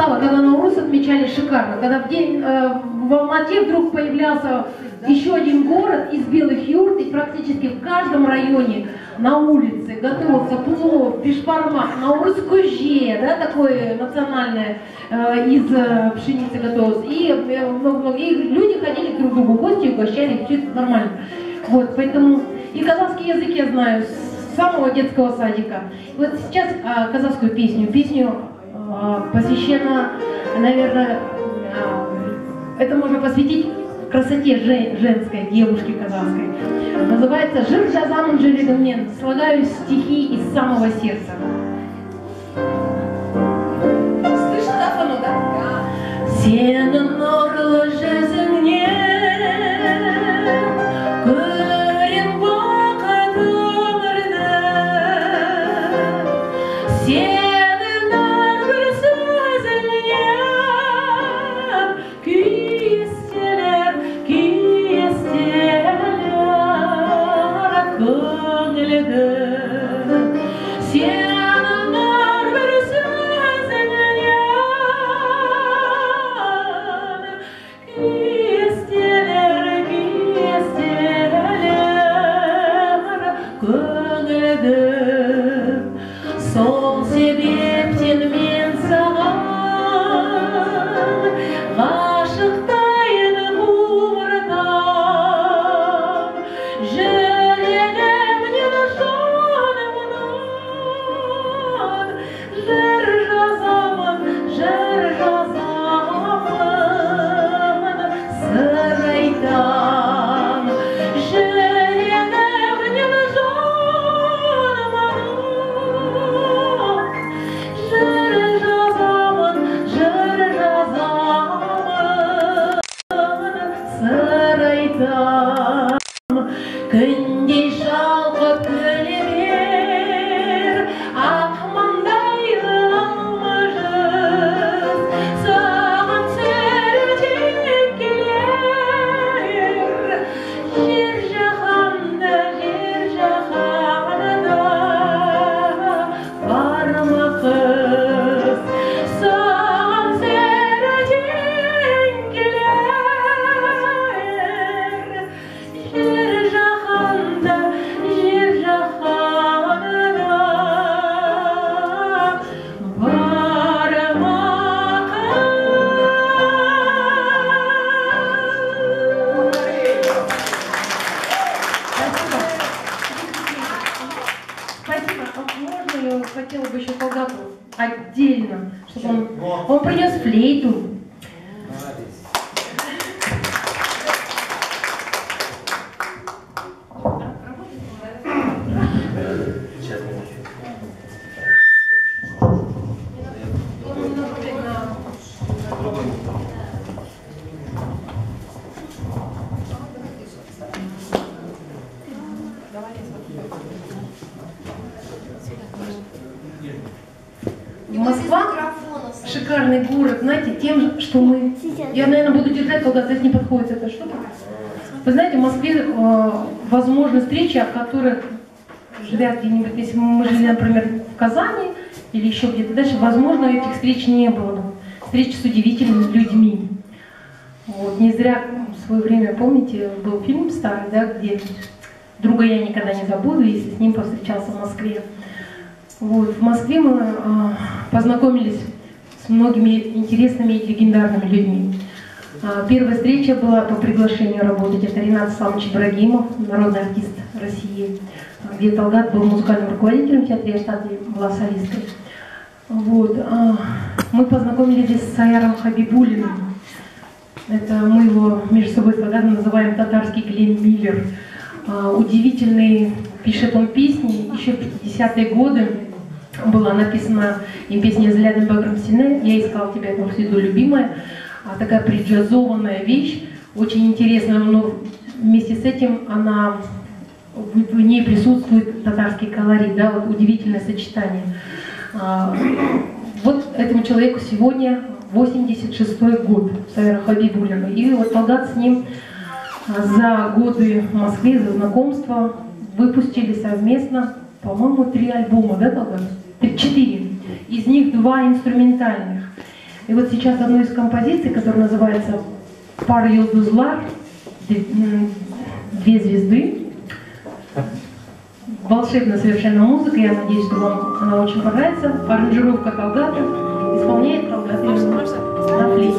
Слава, когда Наурус отмечали шикарно, когда в день э, в Алмате вдруг появлялся еще один город из белых юрт, и практически в каждом районе на улице готовился плов, пешпармак, Наурус кuje, да, такое национальное э, из э, пшеницы готовилось. И, э, много, и люди ходили друг к другу в гости, угощали, это нормально. Вот, поэтому и казахский язык я знаю с самого детского садика. Вот сейчас э, казахскую песню, песню посвящена, наверное, э, это можно посвятить красоте жен, женской, девушки казахской. Называется «Жир жазамын жүрегімнен», слагаю стихи из самого сердца. Слышно, да, фону, да? Сенің нұрлы жүзіңнен 一生。Хотела бы еще солдату отдельно, чтобы он, он принес флейту. Москва шикарный город, знаете, тем, что мы... Я, наверное, буду держать, когда здесь не подходит эта штука. Вы знаете, в Москве э, возможны встречи, о которых, живя где-нибудь, если мы жили, например, в Казани или еще где-то дальше, возможно, этих встреч не было бы. Встречи с удивительными людьми. Вот, не зря в свое время, помните, был фильм старый, да, где друга я никогда не забуду, если с ним повстречался в Москве. Вот, в Москве мы э, познакомились с многими интересными и легендарными людьми. А, Первая встреча была по приглашению работать. Это Ренат Саламович Ибрагимов, народный артист России, где Талгат был музыкальным руководителем в театре, я штате была солисткой. Вот. а, Мы познакомились с Саяром Хабибулиным. Это мы его между собой когда называем татарский Глен Миллер. А, Удивительный, пишет он песни, еще в 50-е годы была написана им песня «Взглядом Баграм Сине», «Я искал тебя, повсюду любимая», А такая преджазованная вещь, очень интересная, но вместе с этим она, в ней присутствует татарский колорит, да, вот удивительное сочетание. А, Вот этому человеку сегодня 86-й год, Саира Хабибулина. И вот Талгат с ним а, за годы в Москве, за знакомство выпустили совместно, по-моему, три альбома, да, Талгат? Четыре. Из них два инструментальных. И вот сейчас одну из композиций, которая называется «Пар Йылдызлар», «Две звезды», волшебная совершенно музыка, я надеюсь, что вам она очень понравится. Аранжировка Талгата, исполняет Талгат на флейте.